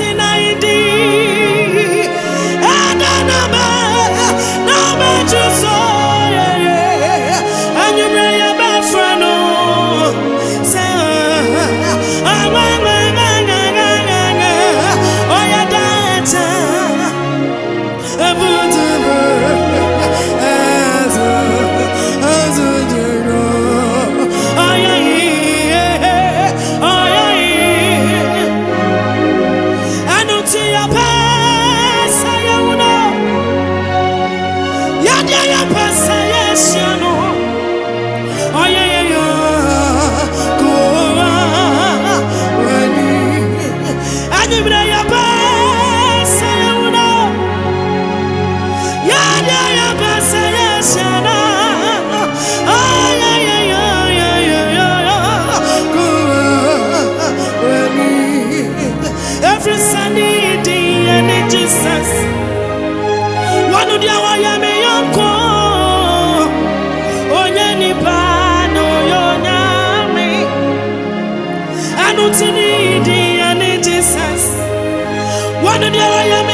anu Wanu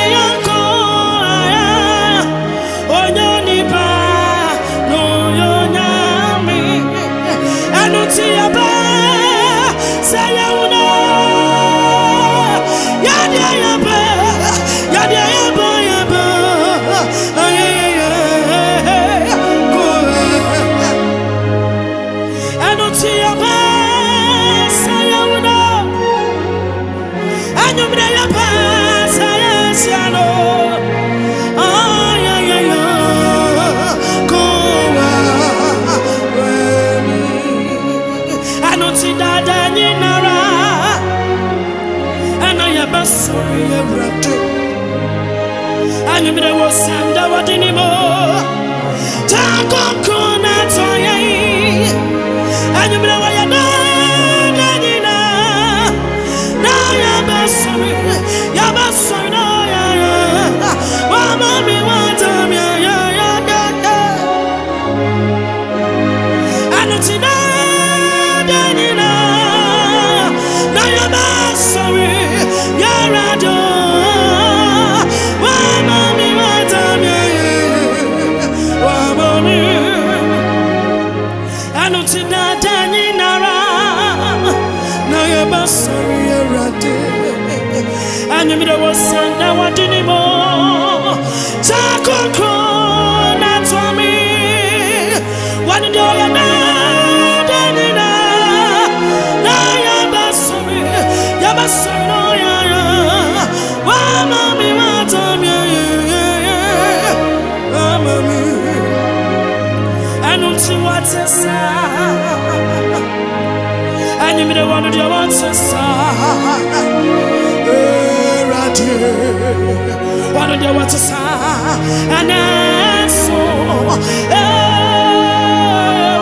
Eh, One of the what to say. And then eh, so.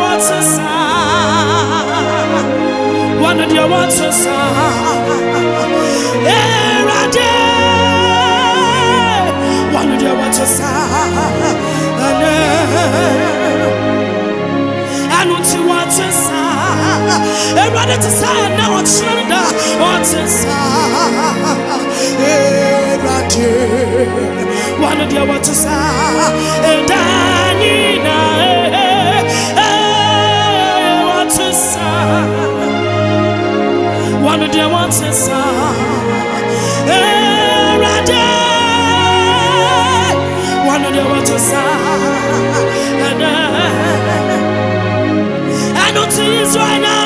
What to say. One of the what to say. One of the what to say. Saa awurade te saa na ɔkyerɛ da ɔte saa awurade wɔno deɛ wɔte saa ɛda nyina wɔte saa wɔno deɛ wɔte saa awurade wɔno deɛ wɔte saa ɛda ɛno te israel nyamyɛ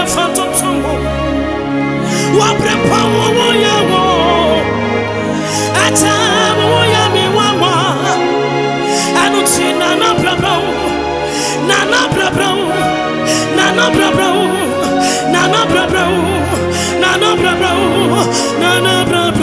bɛn na yɛfa toto wo wɔbrɛ pa wo woyɛ wo ɛta wo woyɛ me wawa ɛno nti nana brɛbrɛ wo nana brɛbrɛ wo nana brɛbrɛ wo nana brɛbrɛ wo nana brɛbrɛ wo nana brɛbrɛ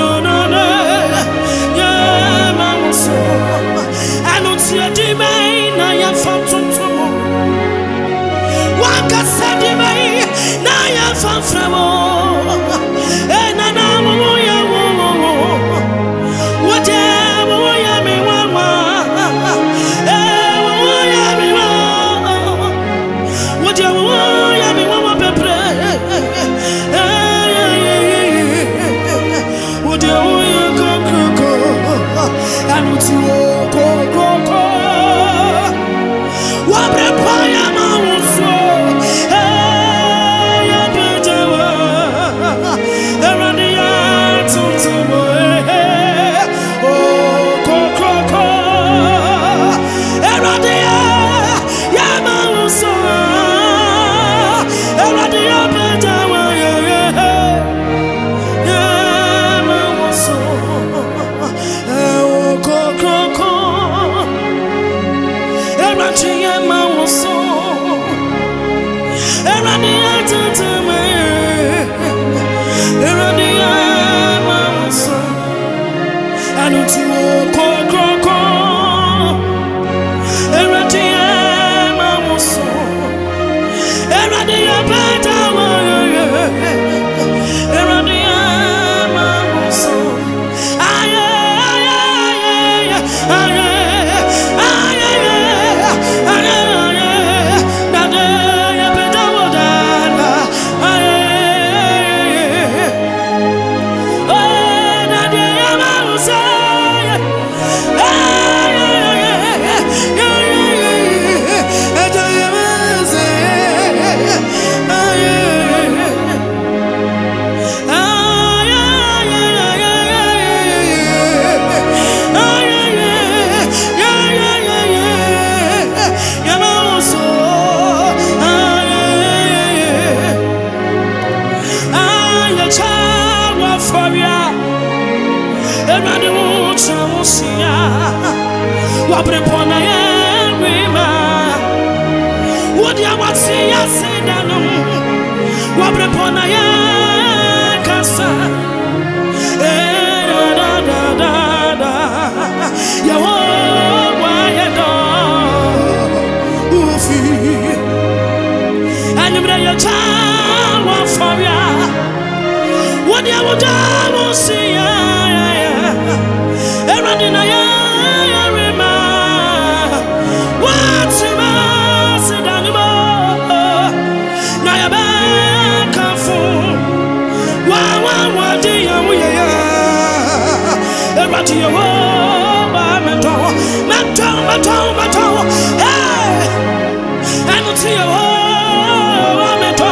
ɛno te yɛhɔba mɛtɔ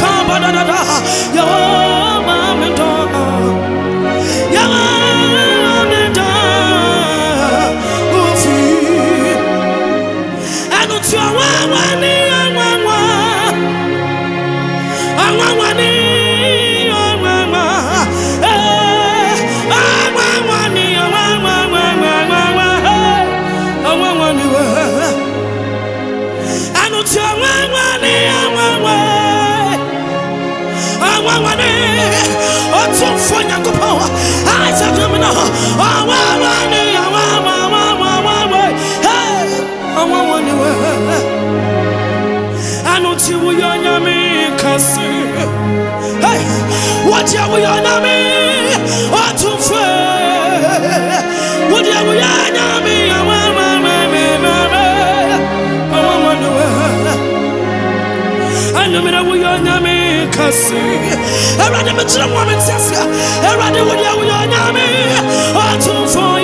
kabadadada yɛhɔba wodeɛ woyɛ nyame ɔtomfo wodeɛ woyɛ nyame ɛnommerɛ woyɛ nyame kɛse awurade mekyerɛ mo a menteaseɛ awurade wodeɛ woyɛ nyame ɔtomfo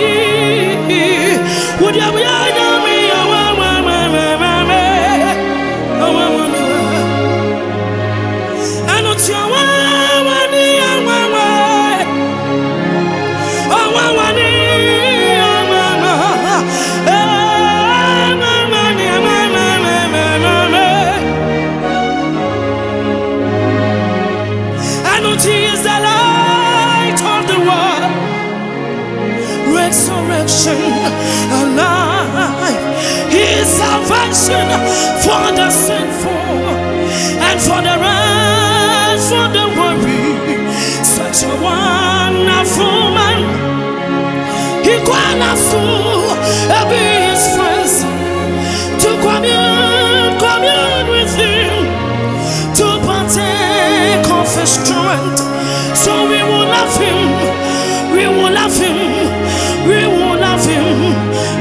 love him, we will love him,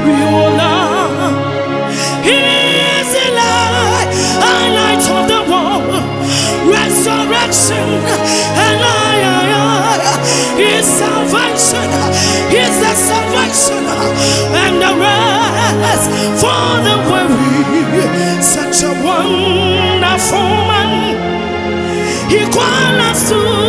we will love. He is the light, a light of the world, resurrection, and I, I, I, his salvation, is the salvation, and the rest for the weary. Such a wonderful man. He called us to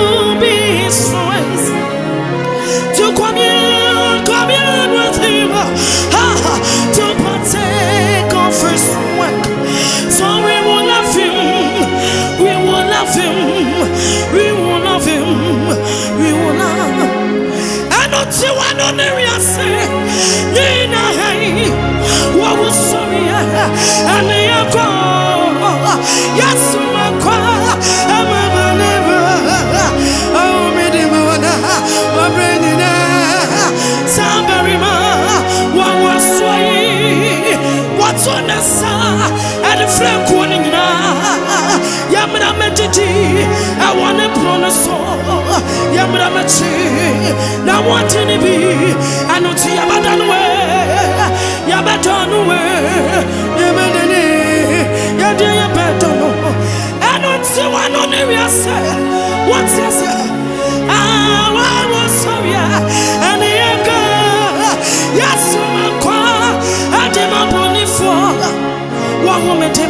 What's on the side? And the flame calling now. Yamina Mediti, I want to promise. Yamina Mechi, now what to be? I know to Yabadan way. Yabadan way. Yabadani, Yadia Yabadan. I don't see one on the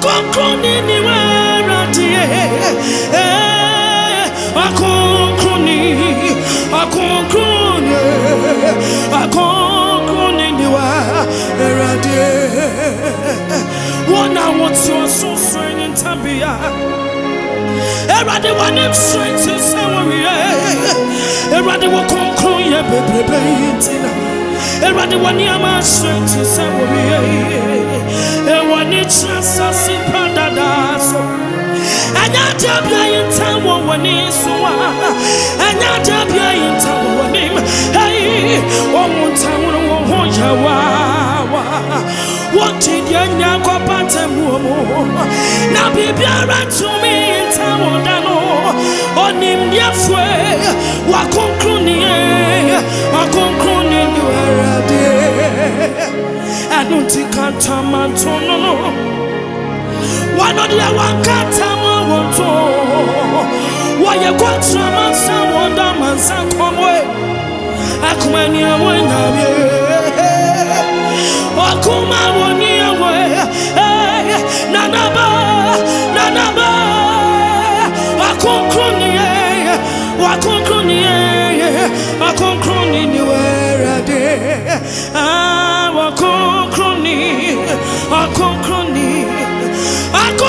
akokoni ni waratie akokoni akokoni akokoni ni waratie wona woti osunsun ni tabia Ewurade wa ne nsúwìn ti sẹ́wọ̀n yẹ. Ewurade wọ kọ́ńkọ́ń yẹ bèbèrè bẹ́yìí ti náà. Yi nti na awurade wɔ nneɛma ahyerɛnti sɛ wɔwie ɛwɔ ne kyerɛ sase pa dadaa so ɛnyɛ adeɛ bia yi ntam wɔ wɔne so a ɛnyɛ adeɛ bia yi ntam wɔ wɔnem hei wɔn mo ntam no wɔn ho yɛ waawa wɔnte deɛ nya kɔpa ntamuo mu na biribiara tumi ntam wɔ da no. Ɔnimdeɛfoe wakonkroniɛ wakonkroni ne awurade ɛno nti kantamanto no no wɔno deɛ wankata ma wɔn to wɔyɛ kɔtrama nsa wɔn da mansa kɔmɔe akoma nea wɔnyame ɔkoma wɔ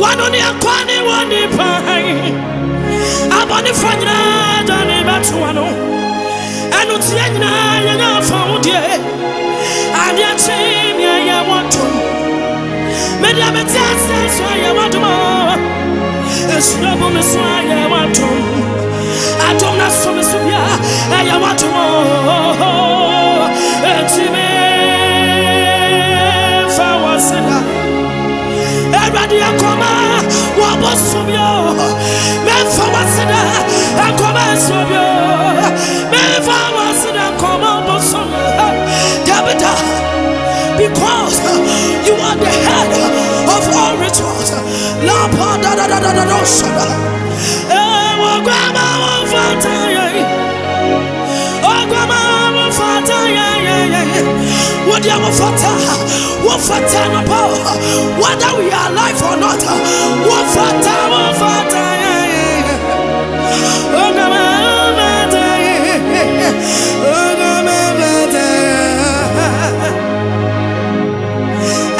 wɔno ne akwa ne wɔ nipa abɔnefa nyinaa da ne bɛtoa no ɛno teɛ nyinaa yɛnya afa wo deɛ adeɛ kye nea yɛ wɔtom mede mete ase so ayɛ wɔdom ɛsuro bu me so ayɛ wɔdom adom na so me so bia ɛyɛ wɔdom From you. Men for what's in there? Come on, but some. David, because you are the head of all rituals. La pa da da da da da grandma wa fata ya.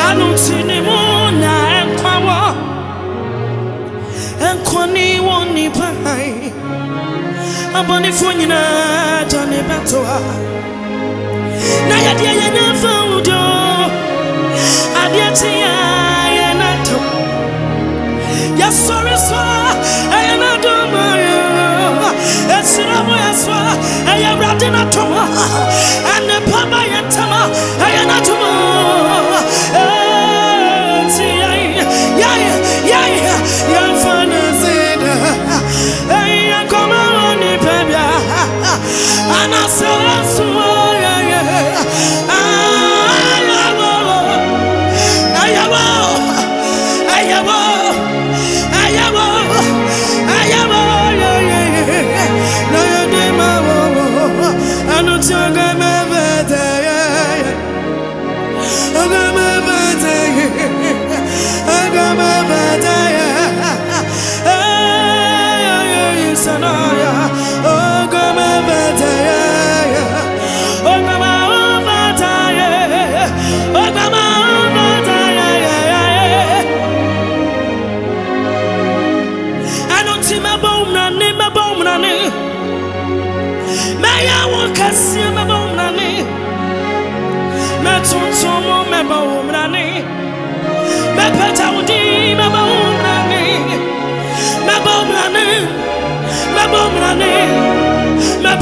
Anutini mu na enkwawo Enkoni wo nipa hai Abɔnefo nyinaa gya ne bɛto a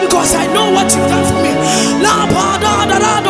Because I know what you've done for me.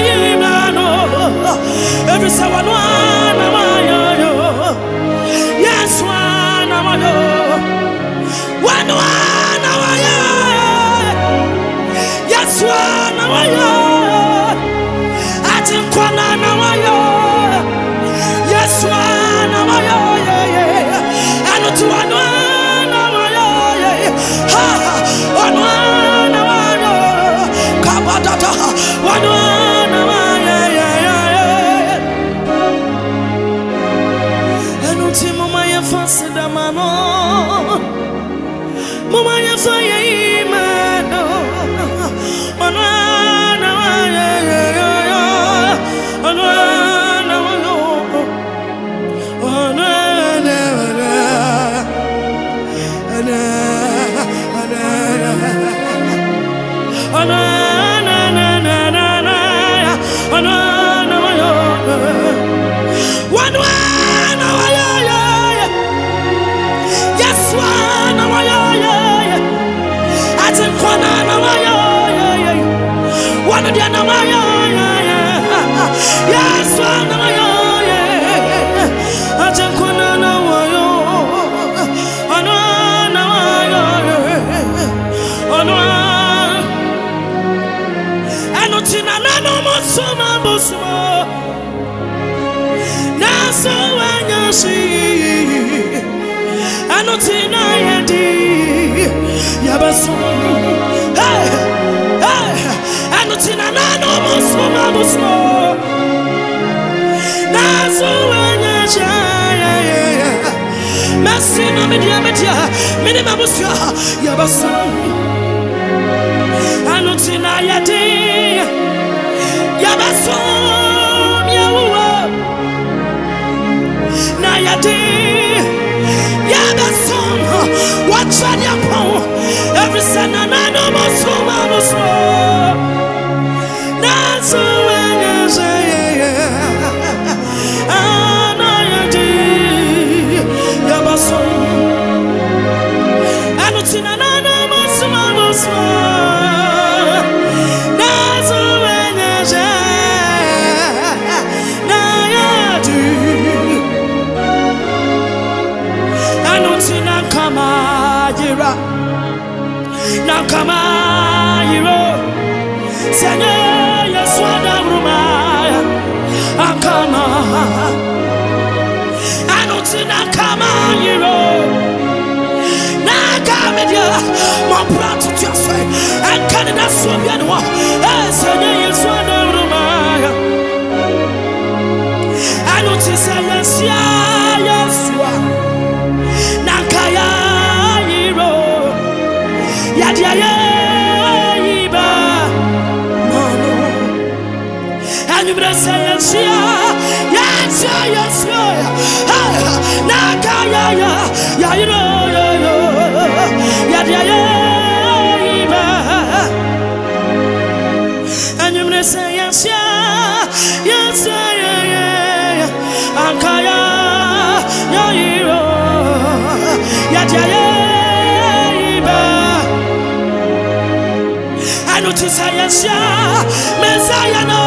Mercy no me dia me dia. Me ne babusia ya basu. Anutina ya di ya basu ya uwa. Na ya di ya Every Sunday night no more so, no more so. Kamayiro Senye Yesu Adamrumaya Akama. Anotina Kamayiro Nakamedia Mon bras tout tu as fait Un Canada souvient de moi Messiah Messiah.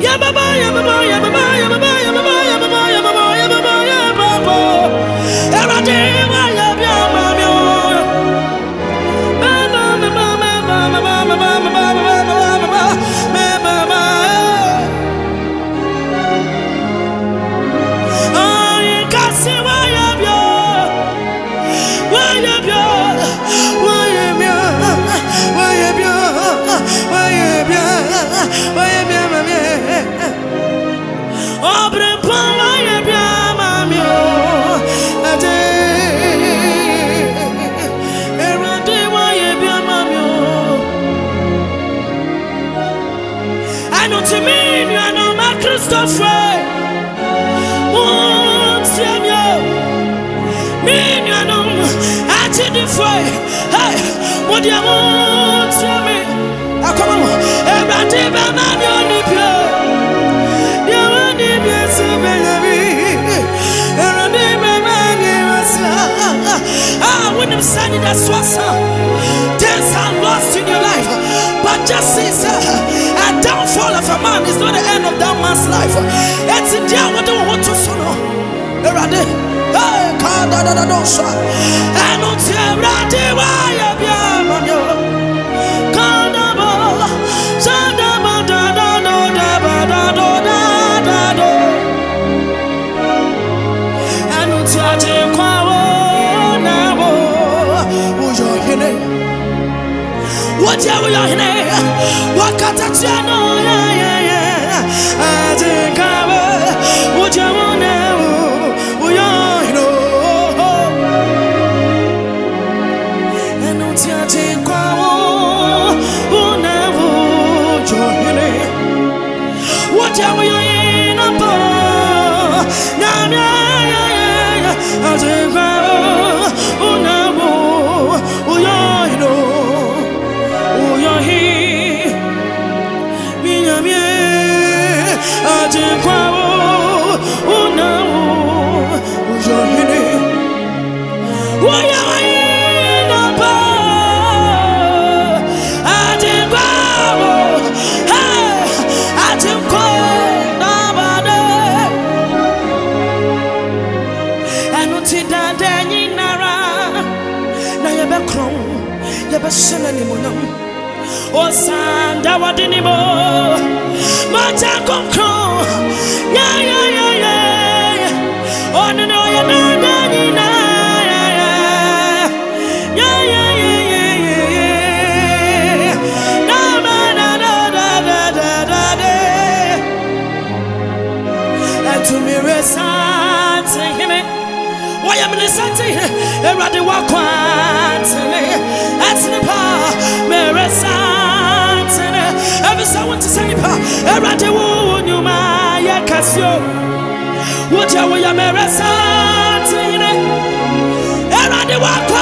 Yeah, bye-bye, yeah, bye-bye, yeah, bye-bye. Standing ah, ah, that swassa, things are lost in your life. But just see, sir, a downfall of a man is not the end of that man's life. It's in there what they want to. Erade, hey, kada da da dosha. And until Erade, Wajya uyahine wakatatia no ya yɛyɛyɛyɛ ɔno ne ɔyɛ dada nyinaa yɛyɛyɛyɛyɛ namanadadadadadade ɛtumi resante ɛtene ɛfi sɛ wonte sɛ nipa awurade wo wo nnwuma yɛ kasio wogya woyɛ mere sante hene awurade wakwa